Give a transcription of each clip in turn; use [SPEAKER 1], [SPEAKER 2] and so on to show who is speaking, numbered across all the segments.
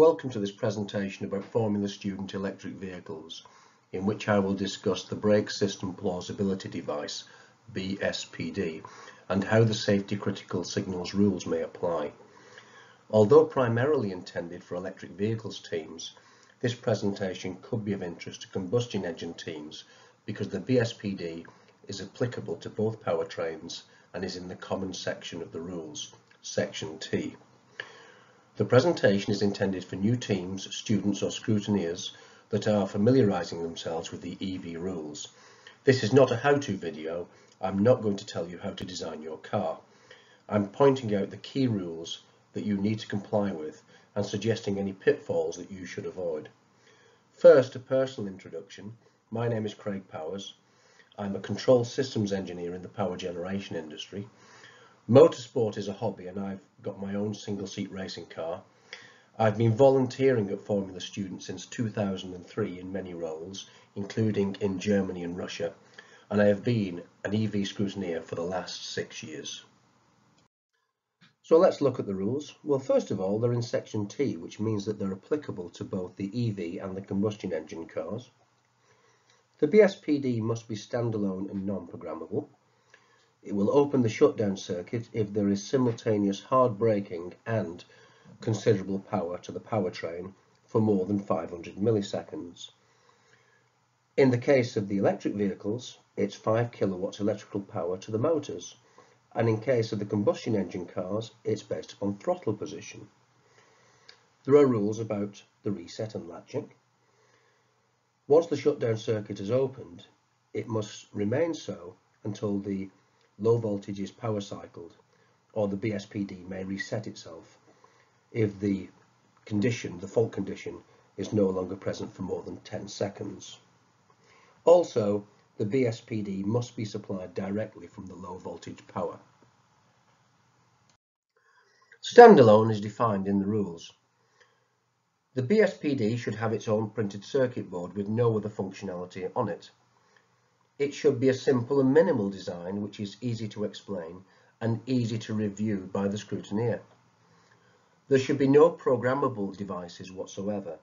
[SPEAKER 1] Welcome to this presentation about Formula Student electric vehicles, in which I will discuss the Brake System Plausibility Device, BSPD, and how the safety critical signals rules may apply. Although primarily intended for electric vehicles teams, this presentation could be of interest to combustion engine teams because the BSPD is applicable to both powertrains and is in the common section of the rules, section T. The presentation is intended for new teams, students or scrutineers that are familiarising themselves with the EV rules. This is not a how-to video. I'm not going to tell you how to design your car. I'm pointing out the key rules that you need to comply with and suggesting any pitfalls that you should avoid. First, a personal introduction. My name is Craig Powers. I'm a control systems engineer in the power generation industry. Motorsport is a hobby and I've got my own single seat racing car. I've been volunteering at Formula Student since 2003 in many roles, including in Germany and Russia, and I have been an EV scrutineer for the last six years. So let's look at the rules. Well, first of all, they're in section T, which means that they're applicable to both the EV and the combustion engine cars. The BSPD must be standalone and non-programmable. It will open the shutdown circuit if there is simultaneous hard braking and considerable power to the powertrain for more than 500 milliseconds. In the case of the electric vehicles, it's 5 kilowatts electrical power to the motors, and in case of the combustion engine cars, it's based upon throttle position. There are rules about the reset and latching. Once the shutdown circuit is opened, it must remain so until the low voltage is power cycled or the BSPD may reset itself if the condition, the fault condition, is no longer present for more than 10 seconds. Also, the BSPD must be supplied directly from the low voltage power. Standalone is defined in the rules. The BSPD should have its own printed circuit board with no other functionality on it. It should be a simple and minimal design which is easy to explain and easy to review by the scrutineer. There should be no programmable devices whatsoever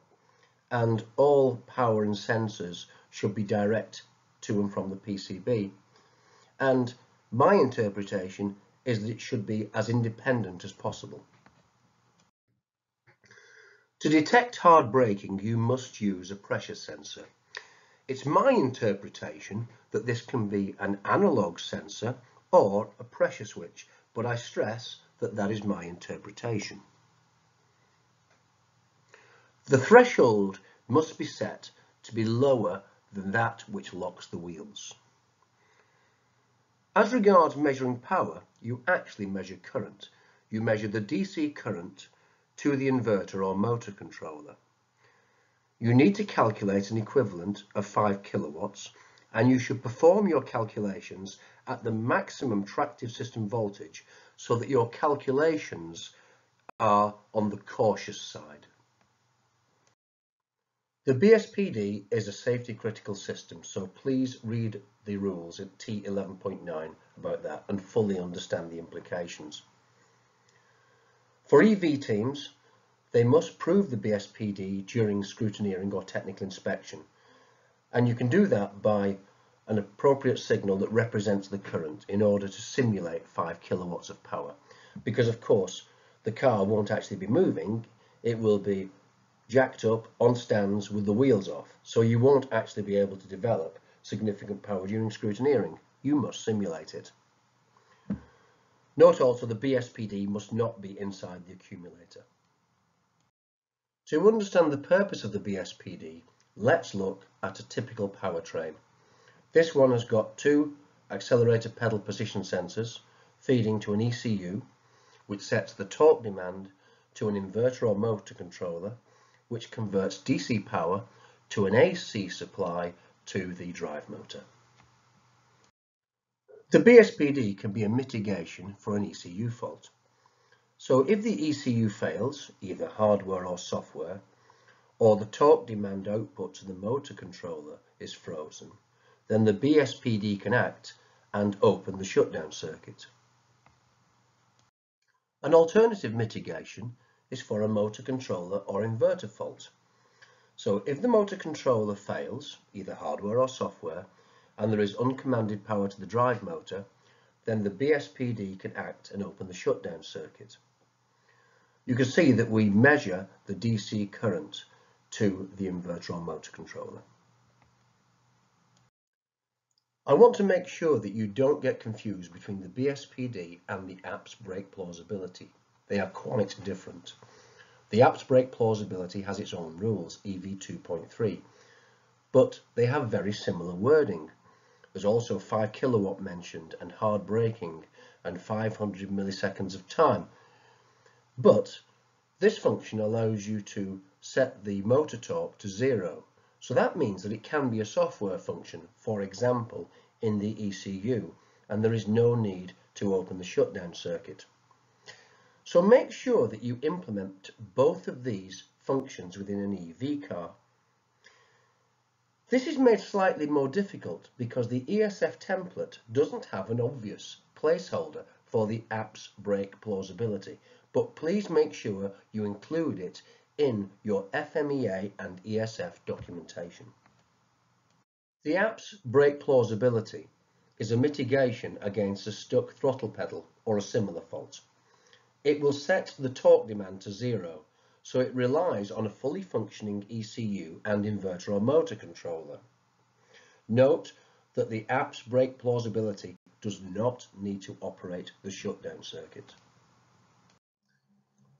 [SPEAKER 1] and all power and sensors should be direct to and from the PCB. And my interpretation is that it should be as independent as possible. To detect hard braking, you must use a pressure sensor. It's my interpretation that this can be an analog sensor or a pressure switch, but I stress that that is my interpretation. The threshold must be set to be lower than that which locks the wheels. As regards measuring power, you actually measure current. You measure the DC current to the inverter or motor controller. You need to calculate an equivalent of 5 kilowatts and you should perform your calculations at the maximum tractive system voltage so that your calculations are on the cautious side. The BSPD is a safety critical system, so please read the rules at T11.9 about that and fully understand the implications. For EV teams, they must prove the BSPD during scrutineering or technical inspection. And you can do that by an appropriate signal that represents the current in order to simulate 5 kilowatts of power. Because of course, the car won't actually be moving, it will be jacked up on stands with the wheels off. So you won't actually be able to develop significant power during scrutineering. You must simulate it. Note also the BSPD must not be inside the accumulator. To understand the purpose of the BSPD, let's look at a typical powertrain. This one has got two accelerator pedal position sensors feeding to an ECU, which sets the torque demand to an inverter or motor controller, which converts DC power to an AC supply to the drive motor. The BSPD can be a mitigation for an ECU fault. So if the ECU fails, either hardware or software, or the torque demand output to the motor controller is frozen, then the BSPD can act and open the shutdown circuit. An alternative mitigation is for a motor controller or inverter fault. So if the motor controller fails, either hardware or software, and there is uncommanded power to the drive motor, then the BSPD can act and open the shutdown circuit. You can see that we measure the DC current to the inverter or motor controller. I want to make sure that you don't get confused between the BSPD and the APPS brake plausibility. They are quite different. The APPS brake plausibility has its own rules, EV 2.3, but they have very similar wording. There's also 5 kilowatt mentioned and hard braking and 500 milliseconds of time. But this function allows you to set the motor torque to zero so that means that it can be a software function, for example, in the ECU, and there is no need to open the shutdown circuit. So make sure that you implement both of these functions within an EV car. This is made slightly more difficult because the ESF template doesn't have an obvious placeholder for the APPS brake plausibility, but please make sure you include it in your FMEA and ESF documentation. The APPS brake plausibility is a mitigation against a stuck throttle pedal or a similar fault. It will set the torque demand to zero, so it relies on a fully functioning ECU and inverter or motor controller. Note that the APPS brake plausibility does not need to operate the shutdown circuit.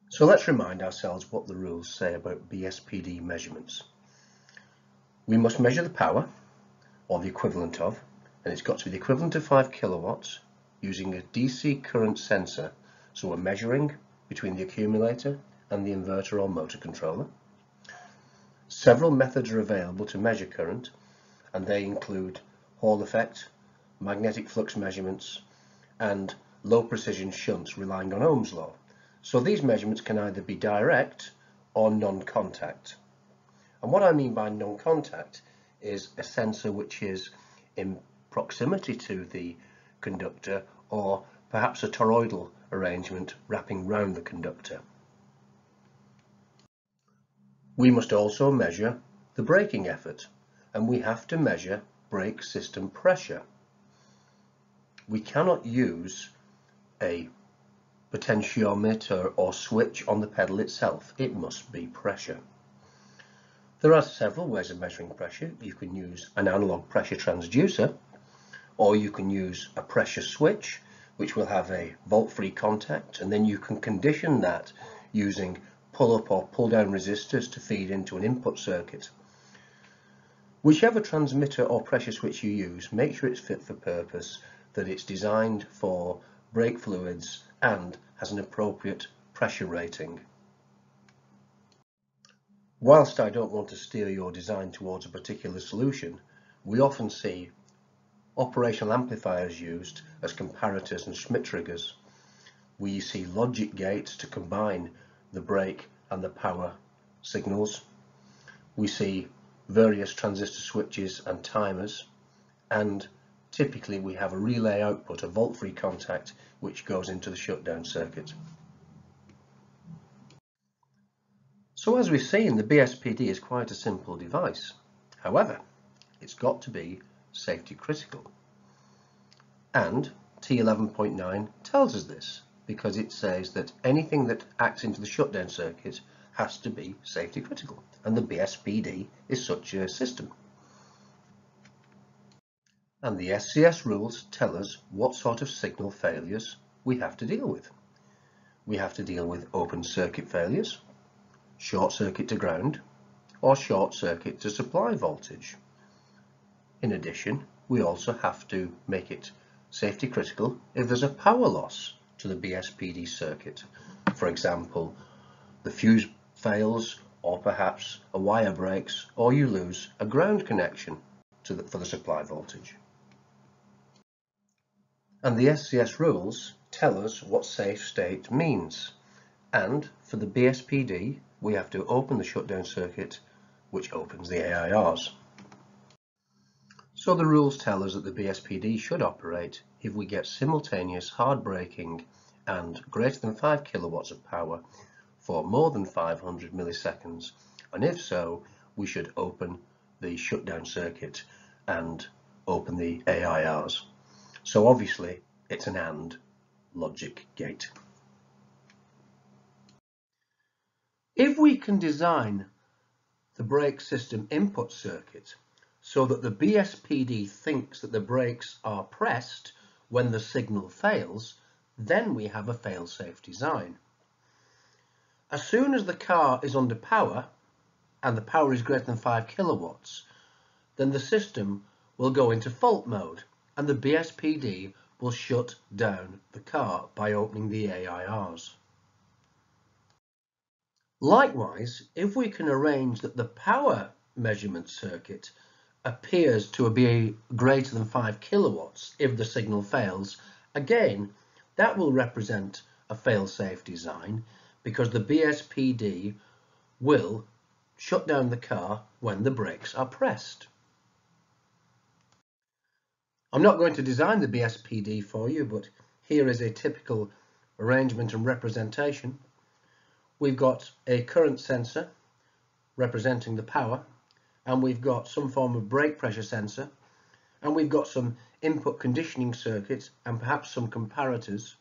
[SPEAKER 1] So let's remind ourselves what the rules say about BSPD measurements. We must measure the power, or the equivalent of, and it's got to be the equivalent of 5 kilowatts using a DC current sensor. So we're measuring between the accumulator and the inverter or motor controller. Several methods are available to measure current, and they include Hall effect, magnetic flux measurements, and low precision shunts relying on Ohm's law. So these measurements can either be direct or non-contact. And what I mean by non-contact is a sensor which is in proximity to the conductor or perhaps a toroidal arrangement wrapping round the conductor. We must also measure the braking effort and we have to measure brake system pressure. We cannot use a potentiometer or switch on the pedal itself. It must be pressure. There are several ways of measuring pressure. You can use an analog pressure transducer or you can use a pressure switch which will have a volt-free contact and then you can condition that using pull-up or pull-down resistors to feed into an input circuit. Whichever transmitter or pressure switch you use, make sure it's fit for purpose, that it's designed for brake fluids and has an appropriate pressure rating. Whilst I don't want to steer your design towards a particular solution, we often see operational amplifiers used as comparators and Schmitt triggers. We see logic gates to combine the brake and the power signals. We see various transistor switches and timers and typically we have a relay output, a volt-free contact, which goes into the shutdown circuit. So as we've seen, the BSPD is quite a simple device. However, it's got to be safety critical. And T11.9 tells us this because it says that anything that acts into the shutdown circuit has to be safety critical and the BSPD is such a system and the SCS rules tell us what sort of signal failures we have to deal with. We have to deal with open circuit failures, short circuit to ground, or short circuit to supply voltage. In addition, we also have to make it safety critical if there's a power loss to the BSPD circuit. For example, the fuse fails or perhaps a wire breaks or you lose a ground connection the, for the supply voltage. And the SCS rules tell us what safe state means. And for the BSPD, we have to open the shutdown circuit, which opens the AIRs. So the rules tell us that the BSPD should operate if we get simultaneous hard braking and greater than 5 kilowatts of power for more than 500 milliseconds and if so we should open the shutdown circuit and open the AIRs. So obviously it's an AND logic gate. If we can design the brake system input circuit so that the BSPD thinks that the brakes are pressed when the signal fails, then we have a fail-safe design. As soon as the car is under power, and the power is greater than 5 kilowatts, then the system will go into fault mode and the BSPD will shut down the car by opening the AIRs. Likewise, if we can arrange that the power measurement circuit appears to be greater than 5 kilowatts if the signal fails, again, that will represent a fail-safe design because the BSPD will shut down the car when the brakes are pressed. I'm not going to design the BSPD for you, but here is a typical arrangement and representation. We've got a current sensor representing the power, and we've got some form of brake pressure sensor, and we've got some input conditioning circuits and perhaps some comparators,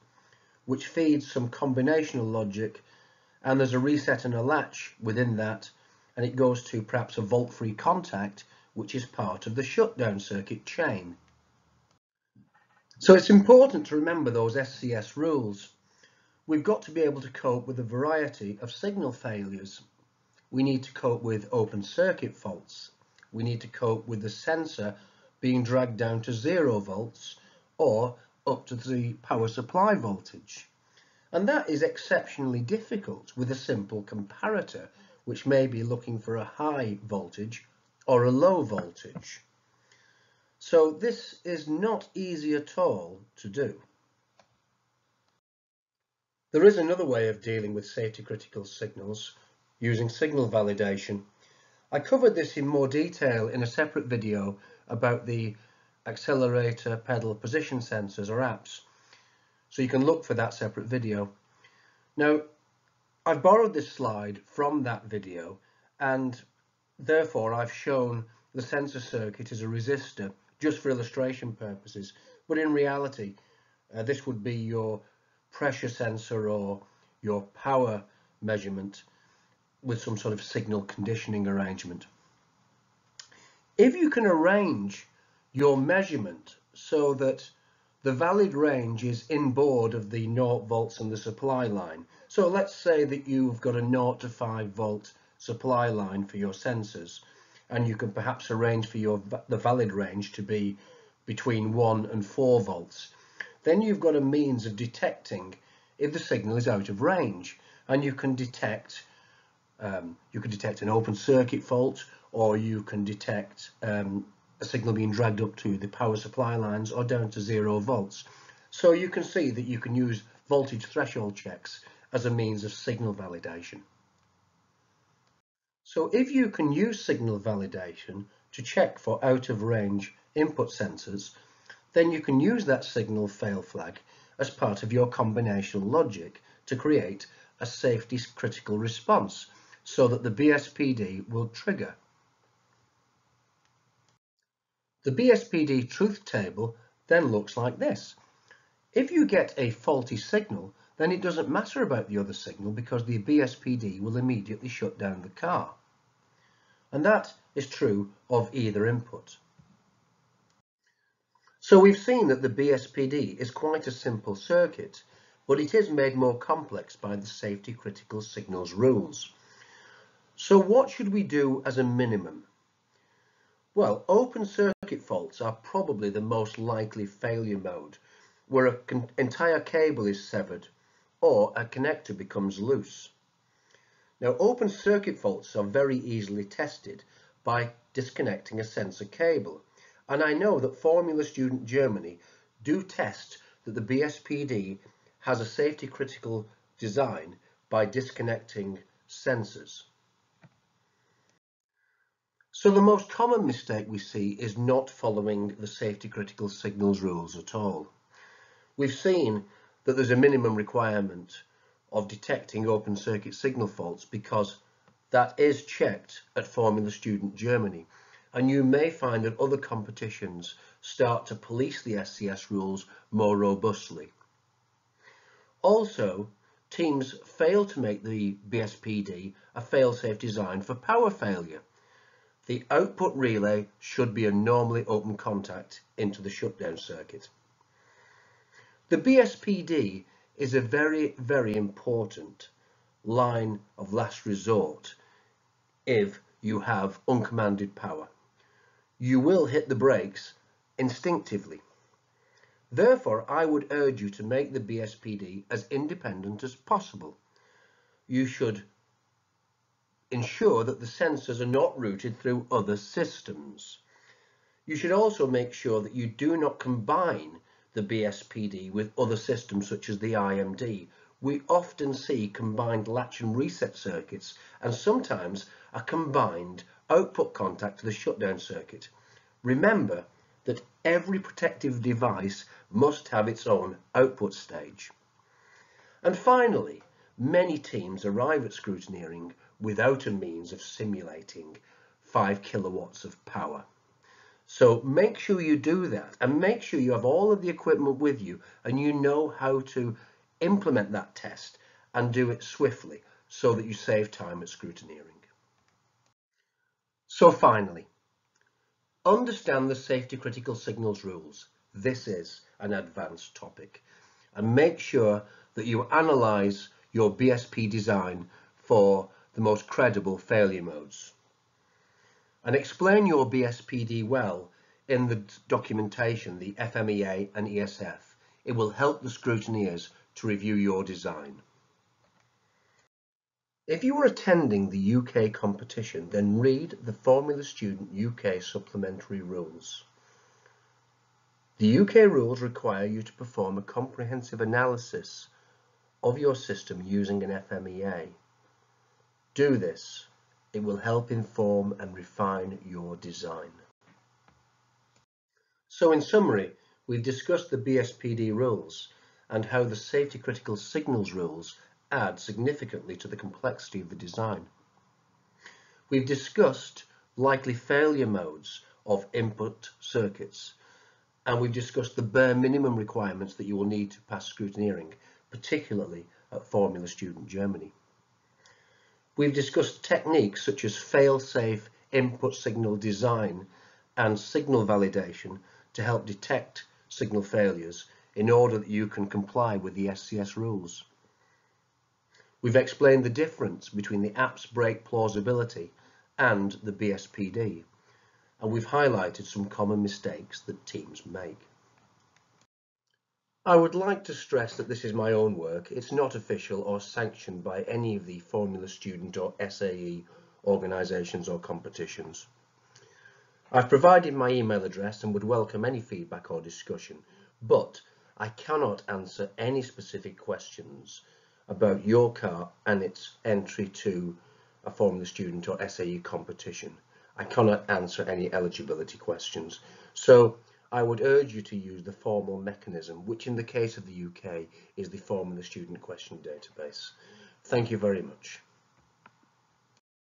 [SPEAKER 1] which feeds some combinational logic, and there's a reset and a latch within that and it goes to perhaps a volt-free contact, which is part of the shutdown circuit chain. So it's important to remember those SCS rules. We've got to be able to cope with a variety of signal failures. We need to cope with open circuit faults. We need to cope with the sensor being dragged down to zero volts or up to the power supply voltage. And that is exceptionally difficult with a simple comparator which may be looking for a high voltage or a low voltage. So this is not easy at all to do. There is another way of dealing with safety critical signals using signal validation. I covered this in more detail in a separate video about the accelerator pedal position sensors or APPS. So you can look for that separate video. Now, I've borrowed this slide from that video and therefore I've shown the sensor circuit as a resistor just for illustration purposes but in reality uh, this would be your pressure sensor or your power measurement with some sort of signal conditioning arrangement. If you can arrange your measurement so that the valid range is inboard of the 0 volts and the supply line. So let's say that you've got a 0 to 5 volt supply line for your sensors and you can perhaps arrange for your the valid range to be between 1 and 4 volts. Then you've got a means of detecting if the signal is out of range and you can detect um, you can detect an open circuit fault or you can detect um, a signal being dragged up to the power supply lines or down to zero volts. So you can see that you can use voltage threshold checks as a means of signal validation. So if you can use signal validation to check for out of range input sensors, then you can use that signal fail flag as part of your combinational logic to create a safety critical response so that the BSPD will trigger the BSPD truth table then looks like this. If you get a faulty signal, then it doesn't matter about the other signal because the BSPD will immediately shut down the car. And that is true of either input. So we've seen that the BSPD is quite a simple circuit, but it is made more complex by the safety critical signals rules. So what should we do as a minimum? Well, open circuit faults are probably the most likely failure mode, where an entire cable is severed or a connector becomes loose. Now, open circuit faults are very easily tested by disconnecting a sensor cable. And I know that Formula Student Germany do test that the BSPD has a safety critical design by disconnecting sensors. So the most common mistake we see is not following the safety critical signals rules at all. We've seen that there's a minimum requirement of detecting open circuit signal faults because that is checked at Formula Student Germany and you may find that other competitions start to police the SCS rules more robustly. Also, teams fail to make the BSPD a fail-safe design for power failure. The output relay should be a normally open contact into the shutdown circuit. The BSPD is a very, very important line of last resort if you have uncommanded power. You will hit the brakes instinctively. Therefore, I would urge you to make the BSPD as independent as possible. You should ensure that the sensors are not routed through other systems. You should also make sure that you do not combine the BSPD with other systems such as the IMD. We often see combined latch and reset circuits and sometimes a combined output contact to the shutdown circuit. Remember that every protective device must have its own output stage. And finally, many teams arrive at scrutineering without a means of simulating 5 kilowatts of power. So make sure you do that and make sure you have all of the equipment with you and you know how to implement that test and do it swiftly so that you save time at scrutineering. So finally, understand the safety critical signals rules. This is an advanced topic and make sure that you analyze your BSPD design for the most credible failure modes. And explain your BSPD well in the documentation, the FMEA and ESF. It will help the scrutineers to review your design. If you are attending the UK competition, then read the Formula Student UK supplementary rules. The UK rules require you to perform a comprehensive analysis of your system using an FMEA. Do this. It will help inform and refine your design. So in summary, we've discussed the BSPD rules and how the safety critical signals rules add significantly to the complexity of the design. We've discussed likely failure modes of input circuits and we've discussed the bare minimum requirements that you will need to pass scrutineering, particularly at Formula Student Germany. We've discussed techniques such as fail-safe input signal design and signal validation to help detect signal failures in order that you can comply with the SCS rules. We've explained the difference between the APPS brake plausibility and the BSPD, and we've highlighted some common mistakes that teams make. I would like to stress that this is my own work. It's not official or sanctioned by any of the Formula Student or SAE organisations or competitions. I've provided my email address and would welcome any feedback or discussion, but I cannot answer any specific questions about your car and its entry to a Formula Student or SAE competition. I cannot answer any eligibility questions. So I would urge you to use the formal mechanism, which in the case of the UK is the Formula Student Question Database. Thank you very much.